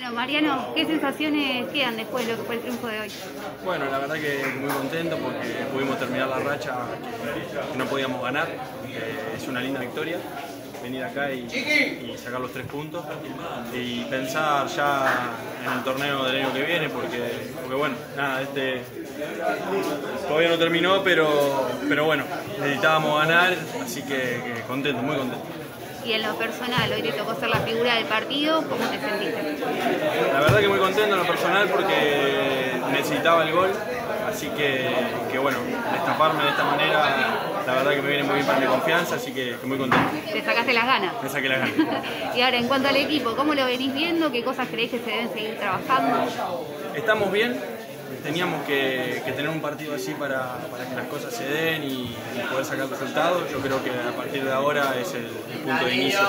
Bueno, Mariano, ¿qué sensaciones quedan después de lo que fue el triunfo de hoy? Bueno, la verdad que muy contento porque pudimos terminar la racha que, no podíamos ganar. es una linda victoria venir acá y, sacar los tres puntos y pensar ya en el torneo del año que viene porque, bueno, nada, este todavía no terminó pero, pero bueno, necesitábamos ganar, así que contento, muy contento y en lo personal, hoy te tocó ser la figura del partido, ¿cómo te sentiste? La verdad que muy contento en lo personal porque necesitaba el gol, así que, que bueno, destaparme de esta manera, la verdad que me viene muy bien para mi confianza, así que, muy contento. ¿Te sacaste las ganas? Me saqué las ganas. y ahora, en cuanto al equipo, ¿cómo lo venís viendo? ¿Qué cosas creéis que se deben seguir trabajando? Estamos bien, teníamos que, tener un partido así para, que las cosas se den y, poder sacar resultados. Yo creo que a partir de ahora es el, punto de inicio